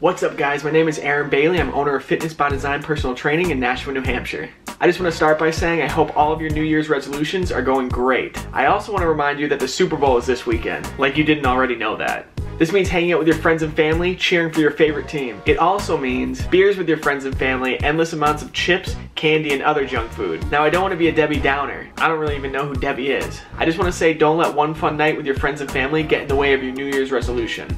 What's up guys, my name is Aaron Bailey. I'm owner of Fitness by Design Personal Training in Nashua, New Hampshire. I just want to start by saying I hope all of your New Year's resolutions are going great. I also want to remind you that the Super Bowl is this weekend, like you didn't already know that. This means hanging out with your friends and family, cheering for your favorite team. It also means beers with your friends and family, endless amounts of chips, candy, and other junk food. Now, I don't want to be a Debbie Downer. I don't really even know who Debbie is. I just want to say don't let one fun night with your friends and family get in the way of your New Year's resolution.